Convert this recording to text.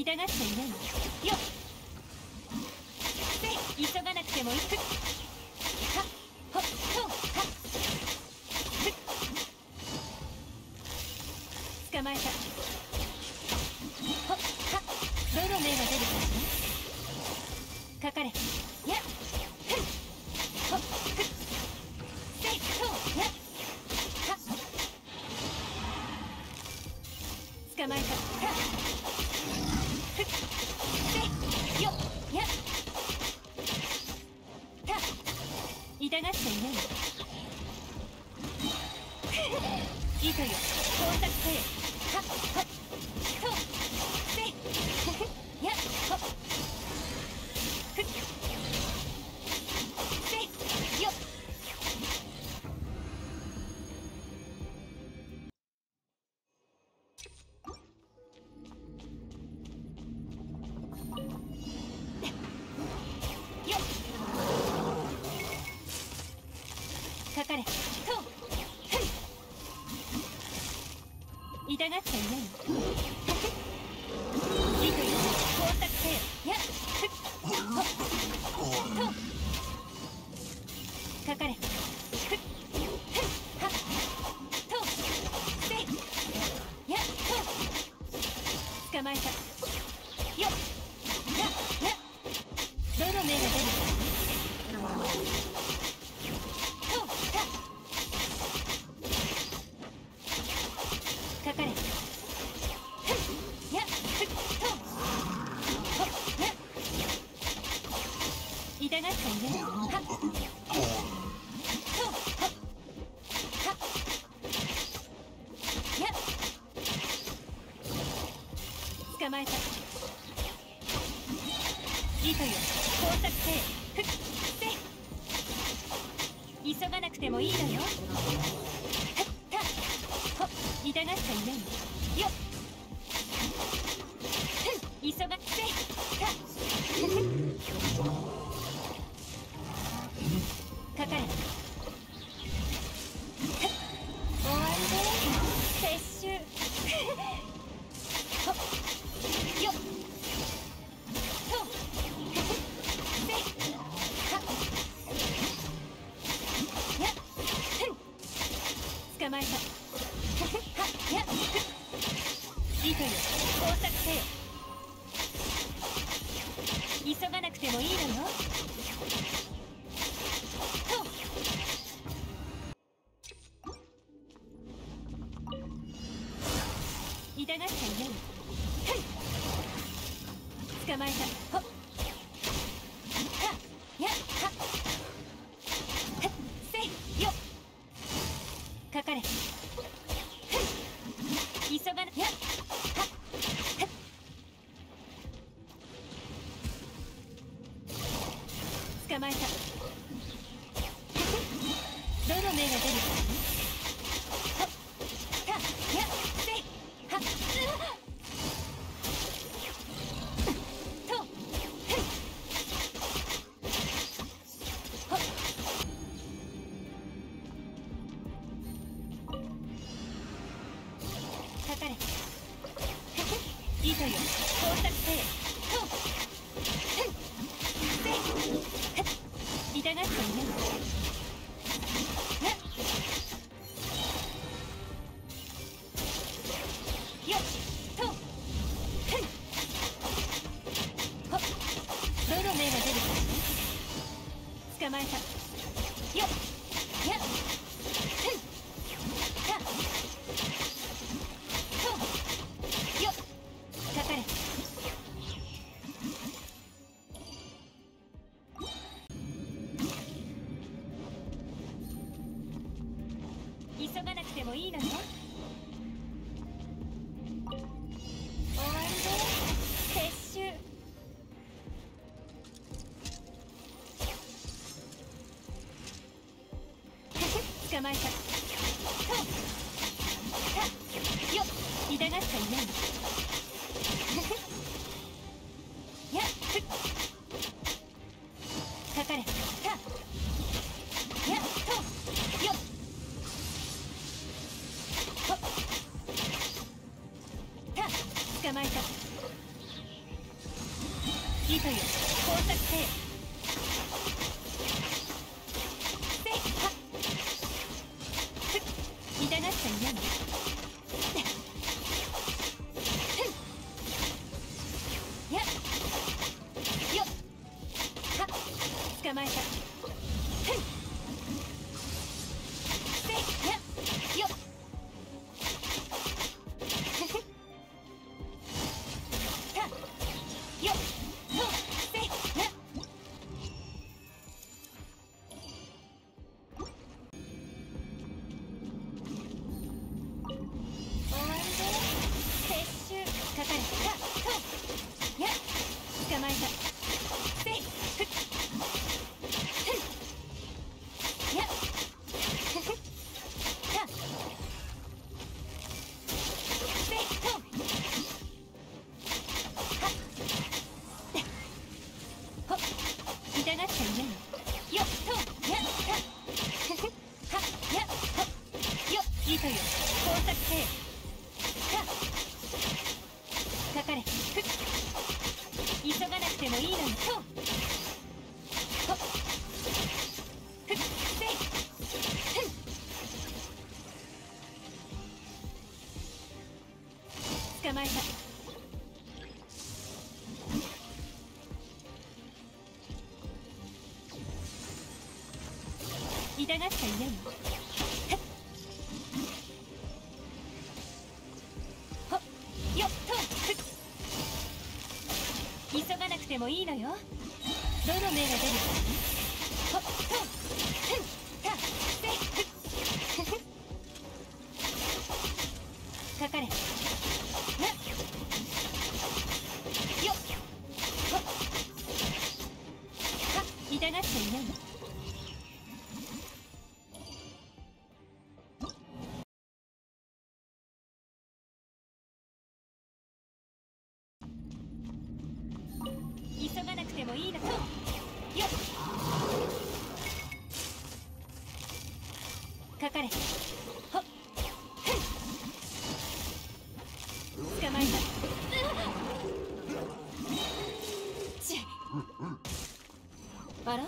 痛がっちゃいないよよっ。せ急がなくても行くはっ。ほっ。とはっ。ふっ。捕まえた。ほっ。はどの目が出るかね。かかれ。やっ。ふほっ。ふっ。せい。とやっ。はっ。捕まえた。はっせいよっやった痛がっちゃいない糸よ光沢せよはっはっ。痛がっちゃいないよ。工作せよやっかかれ捕まえたよっやっやっどの目が出るかとたかかれふんやっふっとほっやっ痛がっちゃいないはっとほっはっやっ捕まえた。糸よ。工作せよふっせ。急がなくてもいいのよ。ふった。ほっ痛がっちゃいない。の捕まえた。はっやっふん糸よ工作せよ。急がなくてもいいのよ。と。痛がっちゃいない。ふん捕まえた。ほっ。かれ糸よ。工作せよとふん。せい痛がっちゃいないやっよっとふん。ほどの目が出るかね捕まえた痛がっちいないやっかかれたやっとよった捕まえた糸よ工作せまえた捕まえた。痛がっちゃいよもいいのよ。どの目が出るかね。もいいだよ。っかかれほっ捕まえたあら